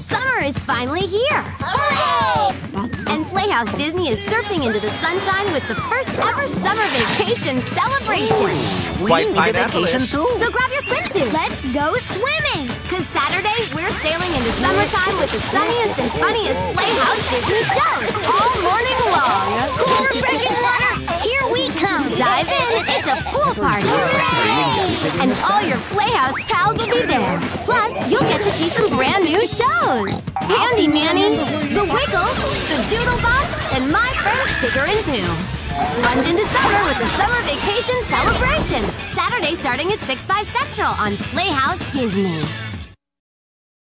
summer is finally here! Hooray! And Playhouse Disney is surfing into the sunshine with the first ever summer vacation celebration! We White need a vacation too. So grab your swimsuit! Let's go swimming! Cause Saturday, we're sailing into summertime with the sunniest and funniest Playhouse Disney shows all morning long! Cool, refreshing water! Here we come! Dive in, it's a pool party! And all your Playhouse pals will be there! Plus, new! Handy Manny, The Wiggles, The Doodlebops, and my friends Tigger and Pooh! Plunge into summer with the Summer Vacation Celebration! Saturday starting at 6, 5 Central on Playhouse Disney.